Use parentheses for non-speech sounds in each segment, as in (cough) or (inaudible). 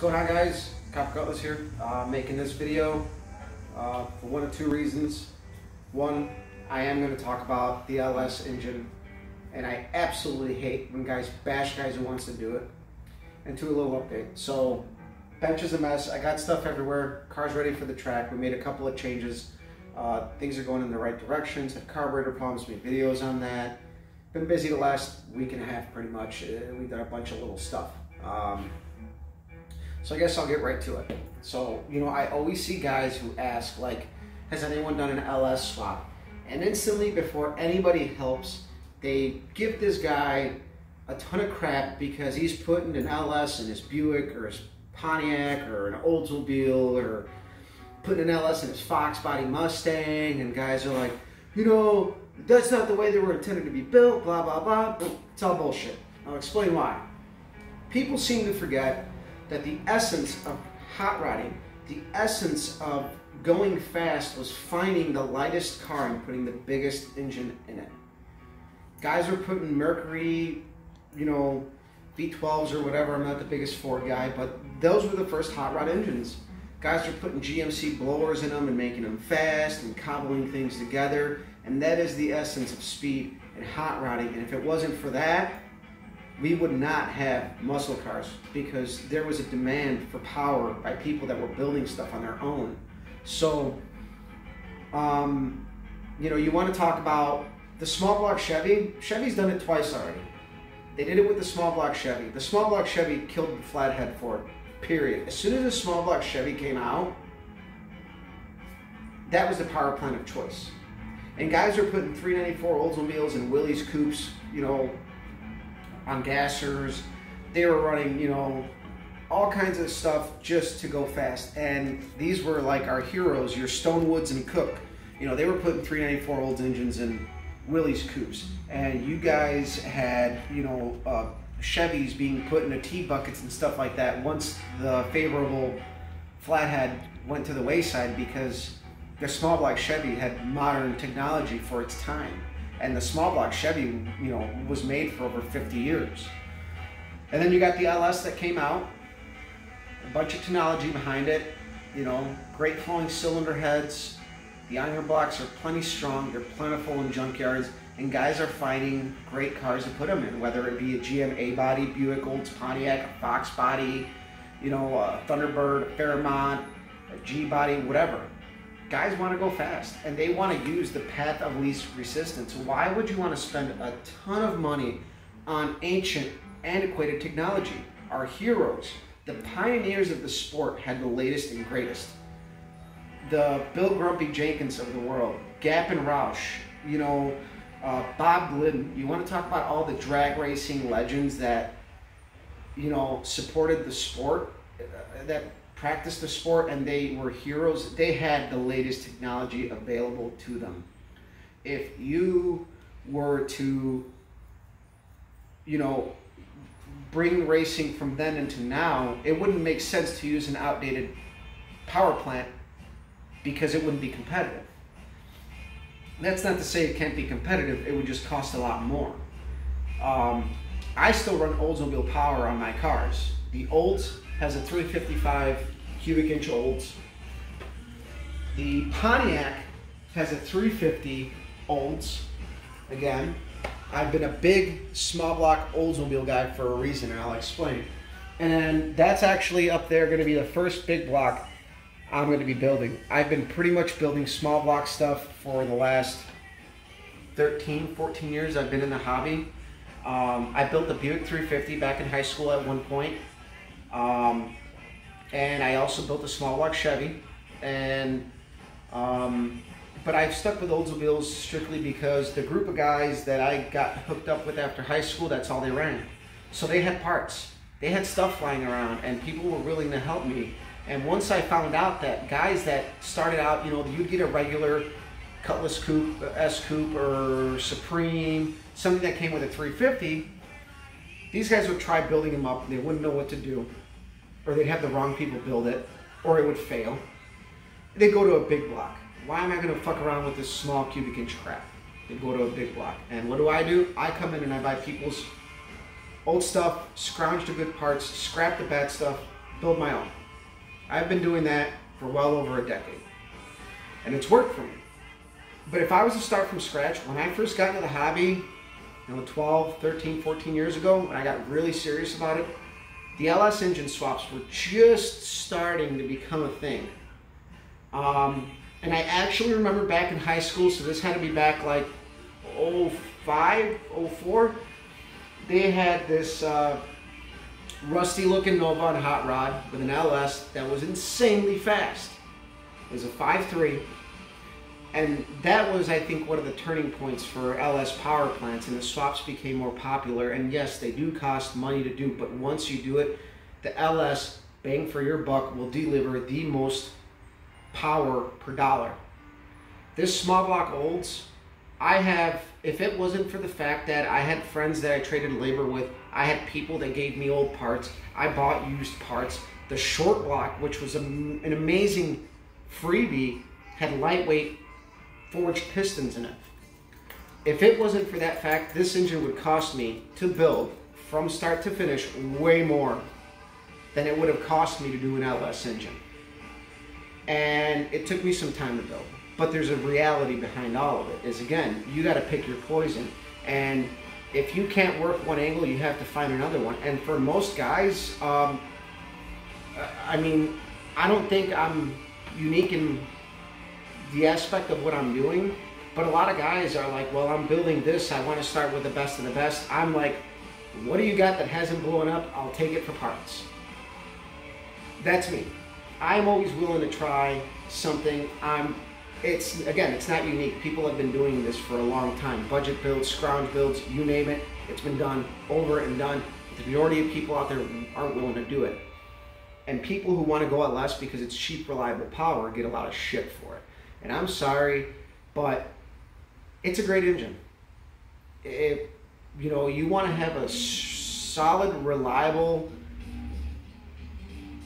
going on guys? Copper Cutlass here, uh, making this video uh, for one of two reasons. One, I am going to talk about the LS engine and I absolutely hate when guys bash guys who wants to do it. And two, a little update. So, bench is a mess. I got stuff everywhere. Car's ready for the track. We made a couple of changes. Uh, things are going in the right directions. Had carburetor problems, made videos on that. Been busy the last week and a half pretty much. Uh, we did a bunch of little stuff. Um, so I guess I'll get right to it. So, you know, I always see guys who ask, like, has anyone done an LS swap? And instantly, before anybody helps, they give this guy a ton of crap because he's putting an LS in his Buick or his Pontiac or an Oldsmobile or putting an LS in his Fox body Mustang. And guys are like, you know, that's not the way they were intended to be built, blah, blah, blah. It's all bullshit. I'll explain why. People seem to forget that the essence of hot rodding, the essence of going fast was finding the lightest car and putting the biggest engine in it. Guys were putting Mercury, you know, V12s or whatever. I'm not the biggest Ford guy, but those were the first hot rod engines. Guys were putting GMC blowers in them and making them fast and cobbling things together. And that is the essence of speed and hot rodding. And if it wasn't for that, we would not have muscle cars because there was a demand for power by people that were building stuff on their own. So, um, you know, you want to talk about the small block Chevy. Chevy's done it twice already. They did it with the small block Chevy. The small block Chevy killed the flathead Ford, period. As soon as the small block Chevy came out, that was the power plant of choice. And guys are putting 394 Oldsmobiles and Willys coupes, you know, on gassers. They were running, you know, all kinds of stuff just to go fast. And these were like our heroes, your Stone Woods and Cook. You know, they were putting 394 Olds engines in Willys coupes. And you guys had, you know, uh, Chevys being put into T buckets and stuff like that once the favorable flathead went to the wayside because the small block Chevy had modern technology for its time and the small block Chevy, you know, was made for over 50 years. And then you got the LS that came out, a bunch of technology behind it, you know, great flowing cylinder heads. The iron blocks are plenty strong, they're plentiful in junkyards, and guys are finding great cars to put them in, whether it be a GM A body, Buick Olds, Pontiac, a Fox body, you know, a Thunderbird, a Fairmont, a G body, whatever guys want to go fast and they want to use the path of least resistance. Why would you want to spend a ton of money on ancient, antiquated technology? Our heroes, the pioneers of the sport, had the latest and greatest. The Bill Grumpy Jenkins of the world, Gapp and Roush, you know, uh, Bob Glidden. You want to talk about all the drag racing legends that, you know, supported the sport, uh, that practiced the sport and they were heroes, they had the latest technology available to them. If you were to, you know, bring racing from then into now, it wouldn't make sense to use an outdated power plant because it wouldn't be competitive. That's not to say it can't be competitive, it would just cost a lot more. Um, I still run Oldsmobile power on my cars. The Olds has a 355 cubic inch Olds. The Pontiac has a 350 Olds. Again, I've been a big small block Oldsmobile guy for a reason, and I'll explain. And that's actually up there going to be the first big block I'm going to be building. I've been pretty much building small block stuff for the last 13, 14 years I've been in the hobby. Um, I built the Buick 350 back in high school at one point. Um, and I also built a small block Chevy. And um, but I've stuck with Oldsmobiles strictly because the group of guys that I got hooked up with after high school, that's all they ran. So they had parts, they had stuff flying around, and people were willing to help me. And once I found out that guys that started out, you know, you'd get a regular Cutlass Coupe, S Coupe, or Supreme, something that came with a 350, these guys would try building them up, and they wouldn't know what to do or they'd have the wrong people build it, or it would fail. They'd go to a big block. Why am I going to fuck around with this small cubic inch crap? They go to a big block. And what do I do? I come in and I buy people's old stuff, scrounge the good parts, scrap the bad stuff, build my own. I've been doing that for well over a decade. And it's worked for me. But if I was to start from scratch, when I first got into the hobby, you know, 12, 13, 14 years ago, when I got really serious about it, the LS engine swaps were just starting to become a thing. Um, and I actually remember back in high school, so this had to be back like 05, 04, they had this uh, rusty looking Nova on hot rod with an LS that was insanely fast. It was a 5.3 and that was, I think, one of the turning points for LS power plants, and the swaps became more popular. And yes, they do cost money to do, but once you do it, the LS bang for your buck will deliver the most power per dollar. This small block olds, I have, if it wasn't for the fact that I had friends that I traded labor with, I had people that gave me old parts, I bought used parts. The short block, which was an amazing freebie, had lightweight forged pistons in it. If it wasn't for that fact, this engine would cost me to build from start to finish way more than it would have cost me to do an LS engine. And it took me some time to build. But there's a reality behind all of it is again, you got to pick your poison. And if you can't work one angle, you have to find another one. And for most guys, um, I mean, I don't think I'm unique in the aspect of what I'm doing. But a lot of guys are like, well, I'm building this. I want to start with the best of the best. I'm like, what do you got that hasn't blown up? I'll take it for parts. That's me. I'm always willing to try something. I'm. It's again, it's not unique. People have been doing this for a long time. Budget builds, scrounge builds, you name it. It's been done over and done. The majority of people out there aren't willing to do it. And people who want to go LS because it's cheap, reliable power get a lot of shit for it. And I'm sorry, but it's a great engine. If you know you want to have a solid, reliable,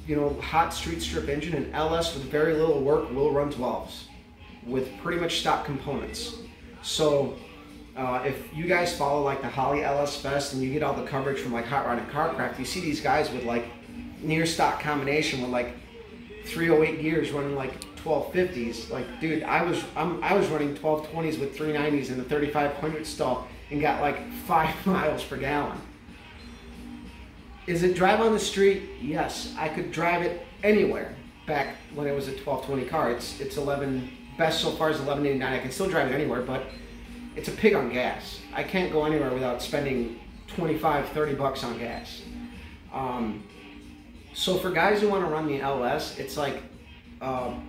you know, hot street strip engine, an LS with very little work will run 12s with pretty much stock components. So uh, if you guys follow like the Holley LS Fest and you get all the coverage from like Hot Rod and Car Craft, you see these guys with like near stock combination with like 308 gears running like 1250s. Like, dude, I was I'm, I was running 1220s with 390s in the 3500 stall and got like five (laughs) miles per gallon. Is it drive on the street? Yes, I could drive it anywhere. Back when it was a 1220 car, it's it's 11 best so far is 1189. I can still drive it anywhere, but it's a pig on gas. I can't go anywhere without spending 25, 30 bucks on gas. Um, so for guys who want to run the LS, it's like um,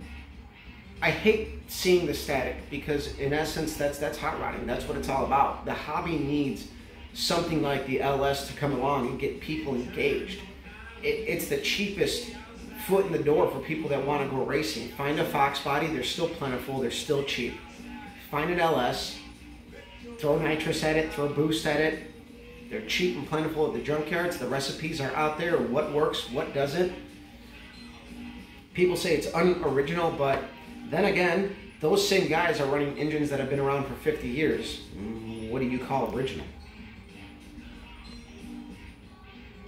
I hate seeing the static because in essence that's that's hot rodding. That's what it's all about. The hobby needs something like the LS to come along and get people engaged. It, it's the cheapest foot in the door for people that want to go racing. Find a Fox body, they're still plentiful, they're still cheap. Find an LS, throw nitrous at it, throw boost at it. They're cheap and plentiful at the junkyards. The recipes are out there, what works, what doesn't. People say it's unoriginal, but then again, those same guys are running engines that have been around for 50 years. What do you call original?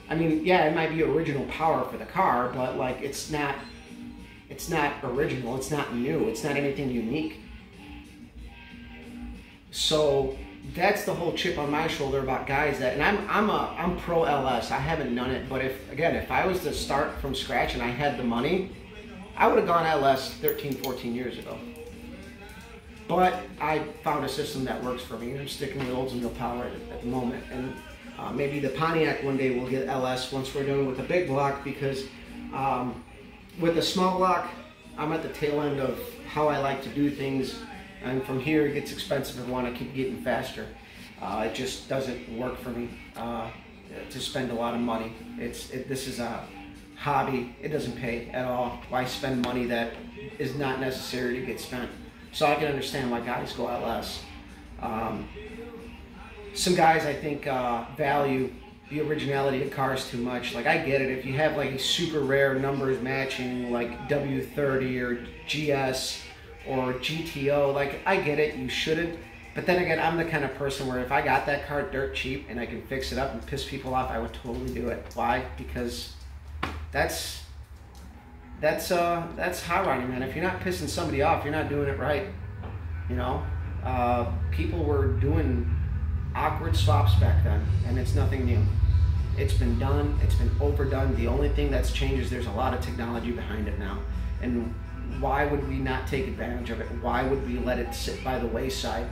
I mean, yeah, it might be original power for the car, but like it's not it's not original, it's not new, it's not anything unique. So that's the whole chip on my shoulder about guys that and I'm I'm a I'm pro LS. I haven't done it, but if again, if I was to start from scratch and I had the money, I would have gone LS 13, 14 years ago. But I found a system that works for me, I'm sticking with Oldsmobile Power at, at the moment. And uh, maybe the Pontiac one day will get LS once we're done with the big block, because um, with the small block, I'm at the tail end of how I like to do things. And from here, it gets expensive and want to keep getting faster. Uh, it just doesn't work for me uh, to spend a lot of money. It's it, this is a hobby, it doesn't pay at all. Why spend money that is not necessary to get spent? So I can understand why guys go LS. Um, some guys I think uh, value the originality of cars too much. Like I get it if you have like a super rare numbers matching like W30 or GS or GTO, like I get it, you shouldn't. But then again, I'm the kind of person where if I got that car dirt cheap and I can fix it up and piss people off, I would totally do it. Why? Because that's that's uh, that's high rodding, man. If you're not pissing somebody off, you're not doing it right. You know, uh, people were doing awkward swaps back then, and it's nothing new. It's been done. It's been overdone. The only thing that's changed is there's a lot of technology behind it now, and why would we not take advantage of it? Why would we let it sit by the wayside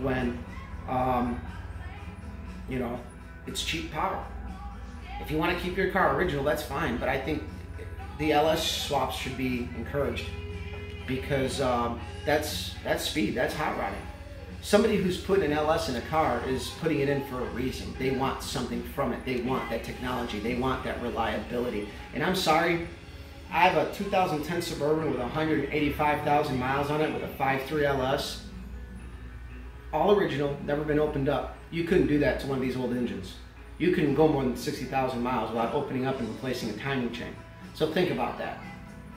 when, um, you know, it's cheap power? If you want to keep your car original, that's fine. But I think the LS swaps should be encouraged because um, that's that's speed, that's hot rodding. Somebody who's putting an LS in a car is putting it in for a reason. They want something from it. They want that technology. They want that reliability. And I'm sorry, I have a 2010 Suburban with 185,000 miles on it with a 5.3 LS. All original, never been opened up. You couldn't do that to one of these old engines. You couldn't go more than 60,000 miles without opening up and replacing a timing chain. So think about that.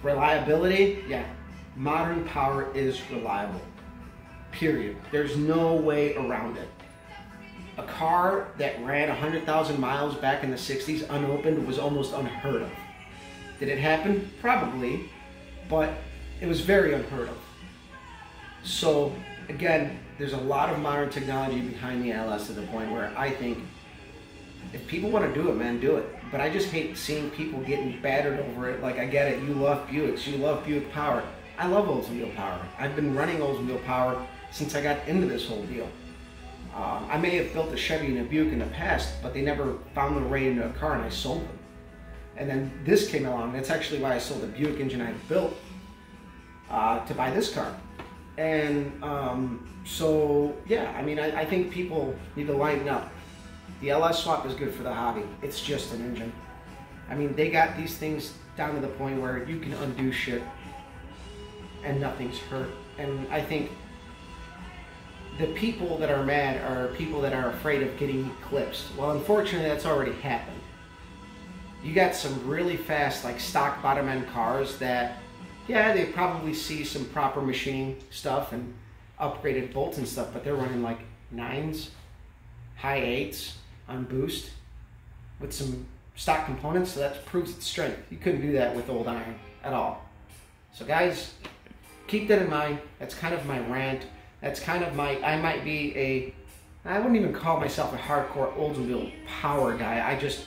Reliability, yeah, modern power is reliable. Period. There's no way around it. A car that ran 100,000 miles back in the 60s unopened was almost unheard of. Did it happen? Probably, but it was very unheard of. So, again, there's a lot of modern technology behind the LS to the point where I think if people want to do it, man, do it. But I just hate seeing people getting battered over it. Like, I get it, you love Buicks, you love Buick Power. I love Oldsmobile Power. I've been running Oldsmobile Power since I got into this whole deal. Uh, I may have built a Chevy and a Buick in the past, but they never found their way into a car and I sold them. And then this came along. That's actually why I sold the Buick engine I built uh, to buy this car. And um, so, yeah, I mean, I, I think people need to lighten up. The LS swap is good for the hobby. It's just an engine. I mean, they got these things down to the point where you can undo shit and nothing's hurt. And I think the people that are mad are people that are afraid of getting eclipsed. Well, unfortunately, that's already happened. You got some really fast, like stock bottom end cars that, yeah, they probably see some proper machining stuff and upgraded bolts and stuff, but they're running like nines, high eights on boost with some stock components, so that proves its strength. You couldn't do that with old iron at all. So guys, keep that in mind. That's kind of my rant. That's kind of my, I might be a, I wouldn't even call myself a hardcore Oldsmobile power guy. I just,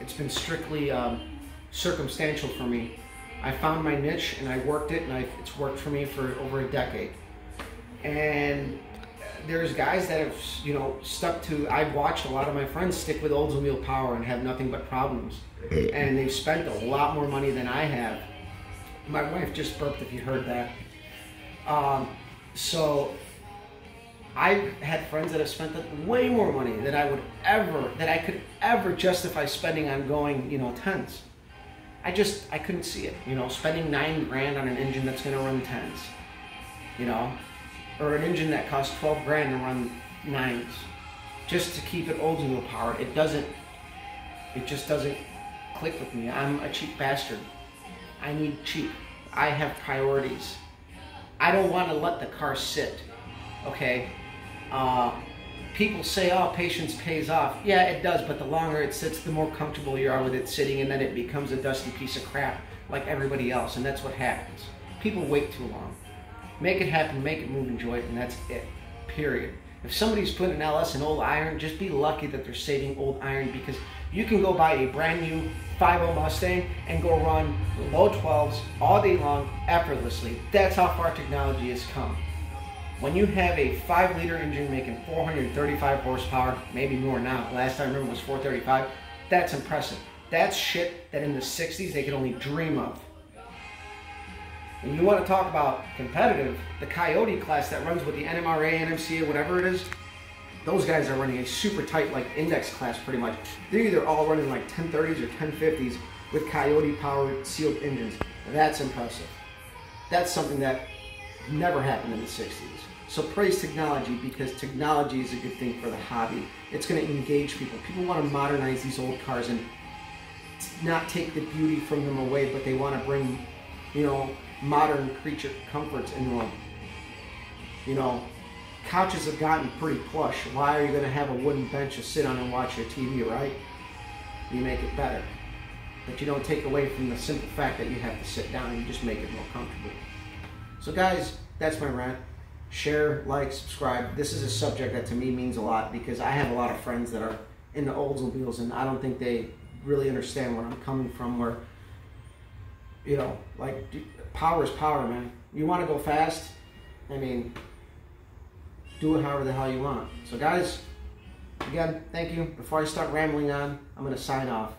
it's been strictly um, circumstantial for me. I found my niche and I worked it and I, it's worked for me for over a decade. And there's guys that have, you know, stuck to, I've watched a lot of my friends stick with Oldsmobile power and have nothing but problems. And they've spent a lot more money than I have. My wife just burped if you heard that. Um, so I've had friends that have spent way more money than I would ever, that I could ever justify spending on going, you know, tens. I just, I couldn't see it, you know, spending nine grand on an engine that's going to run tens, you know, or an engine that costs 12 grand to run nines, just to keep it Oldsmobile powered. It doesn't, it just doesn't click with me. I'm a cheap bastard. I need cheap. I have priorities. I don't want to let the car sit. Okay. Uh, people say, "Oh, patience pays off." Yeah, it does, but the longer it sits, the more comfortable you are with it sitting, and then it becomes a dusty piece of crap like everybody else, and that's what happens. People wait too long. Make it happen, make it move, enjoy it, and that's it. Period. If somebody's putting an LS in old iron, just be lucky that they're saving old iron because you can go buy a brand new 5.0 Mustang and go run low 12s all day long effortlessly. That's how far technology has come. When you have a 5 liter engine making 435 horsepower, maybe more now, last time I remember was 435, that's impressive. That's shit that in the 60s they could only dream of. And you want to talk about competitive, the Coyote class that runs with the NMRA, NMCA, whatever it is, those guys are running a super tight like index class pretty much. They're either all running like 1030s or 1050s with Coyote powered sealed engines. That's impressive. That's something that never happened in the 60s. So praise technology because technology is a good thing for the hobby. It's going to engage people. People want to modernize these old cars and not take the beauty from them away, but they want to bring, you know, modern creature comforts into them. You know, couches have gotten pretty plush. Why are you going to have a wooden bench to sit on and watch your TV, right? You make it better. but you don't take away from the simple fact that you have to sit down. You just make it more comfortable. So, guys, that's my rant. Share, like, subscribe. This is a subject that to me means a lot because I have a lot of friends that are into Oldsmobiles, and I don't think they really understand where I'm coming from. Where, you know, like power is power, man. You want to go fast? I mean, do it however the hell you want. So, guys, again, thank you. Before I start rambling on, I'm going to sign off.